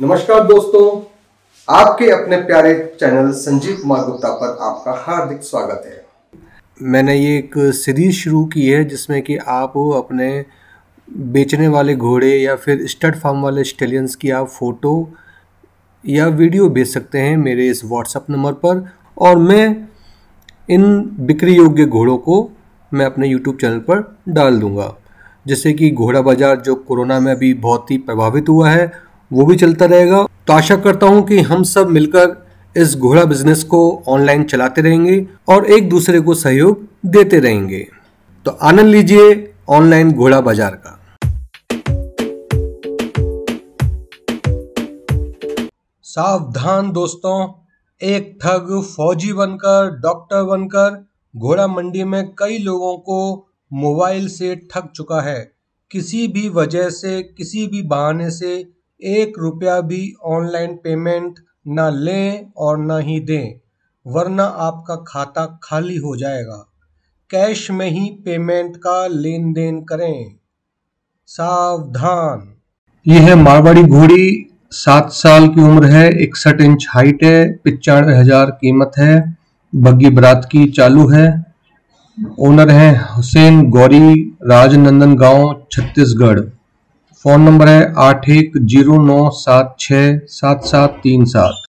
नमस्कार दोस्तों, आपके अपने प्यारे चैनल संजीव कुमार गुप्ता पर आपका हार्दिक स्वागत है। मैंने ये एक सीरीज़ शुरू की है जिसमें कि आप अपने बेचने वाले घोड़े या फिर स्टड फार्म वाले स्टेलियंस की आप फ़ोटो या वीडियो भेज सकते हैं मेरे इस व्हाट्सअप नंबर पर। और मैं इन बिक्री योग्य घोड़ों को मैं अपने यूट्यूब चैनल पर डाल दूँगा। जैसे कि घोड़ा बाज़ार जो कोरोना में अभी बहुत ही प्रभावित हुआ है वो भी चलता रहेगा। तो आशा करता हूँ कि हम सब मिलकर इस घोड़ा बिज़नेस को ऑनलाइन चलाते रहेंगे और एक दूसरे को सहयोग देते रहेंगे। तो आनंद लीजिए ऑनलाइन घोड़ा बाज़ार का। सावधान दोस्तों, एक ठग फौजी बनकर डॉक्टर बनकर घोड़ा मंडी में कई लोगों को मोबाइल से ठग चुका है। किसी भी वजह से, किसी भी बहाने से एक रुपया भी ऑनलाइन पेमेंट ना लें और ना ही दें, वरना आपका खाता खाली हो जाएगा। कैश में ही पेमेंट का लेन देन करें। सावधान। ये है मारवाड़ी घोड़ी, सात साल की उम्र है, इकसठ इंच हाइट है पिचानवे हज़ार कीमत है, बग्गी बरात की चालू है। ओनर हैं हुसैन गौरी, राजनंदन गाँव, छत्तीसगढ़। फ़ोन नंबर है आठ एक ज़ीरो नौ सात छः सात सात तीन सात।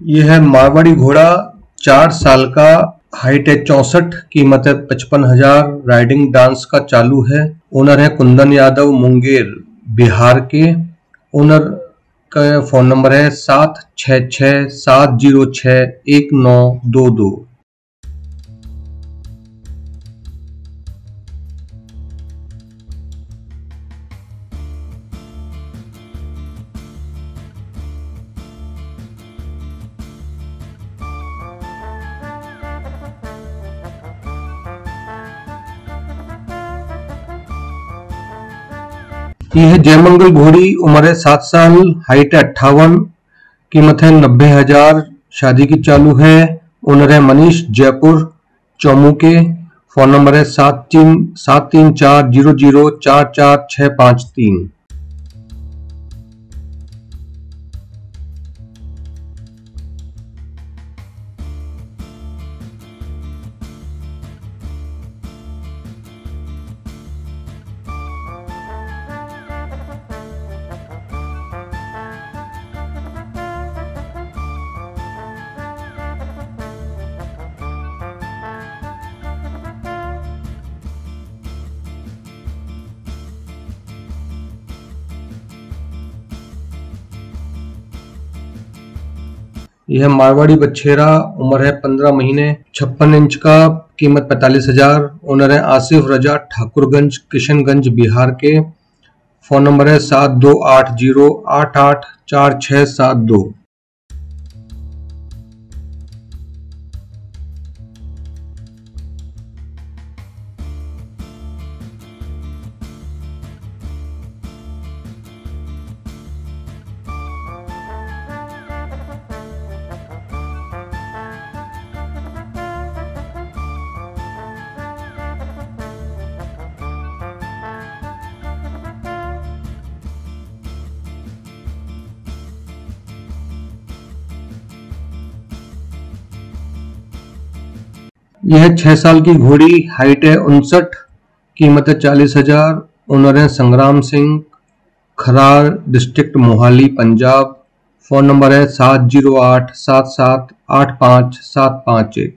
यह है मारवाड़ी घोड़ा, चार साल का हाइट है चौसठ, कीमत है पचपन हज़ार राइडिंग डांस का चालू है। ओनर है कुंदन यादव मुंगेर, बिहार के। ओनर का फ़ोन नंबर है सात छ छ सात ज़ीरो छ एक नौ दो दो। ये है जयमंगल घोड़ी उम्र है सात साल हाइट है अट्ठावन, कीमत है नब्बे हज़ार, शादी की चालू है ओनर है मनीष, जयपुर चौमू के फ़ोन नंबर है सात तीन सात तीन चार, ज़ीरो ज़ीरो चार चार छः पाँच तीन। यह मारवाड़ी बछेरा, उम्र है पंद्रह महीने, छप्पन इंच का, कीमत पैतालीस हज़ार, ओनर है आसिफ रजा, ठाकुरगंज, किशनगंज, बिहार के। फ़ोन नंबर है सात दो आठ ज़ीरो आठ आठ चार छः सात दो। यह छह साल की घोड़ी हाइट है उनसठ, कीमत है चालीस हज़ार ओनर है Sangram Singh, Kharar district Mohali, Punjab phone number है सात ज़ीरो आठ, सात सात, आठ पाँच, सात पाँच एक।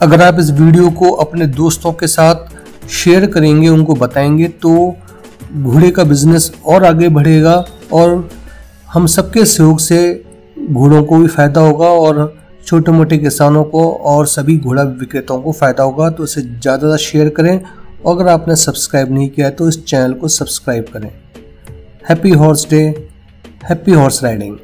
अगर आप इस वीडियो को अपने दोस्तों के साथ शेयर करेंगे, उनको बताएँगे तो घोड़े का बिज़नेस और आगे बढ़ेगा और हम सबके सहयोग से घोड़ों को भी फ़ायदा होगा और छोटे मोटे किसानों को और सभी घोड़ा विक्रेताओं को फ़ायदा होगा। तो इसे ज़्यादा ज़्यादा शेयर करें और अगर आपने सब्सक्राइब नहीं किया है तो इस चैनल को सब्सक्राइब करें। Happy horse day happy horse riding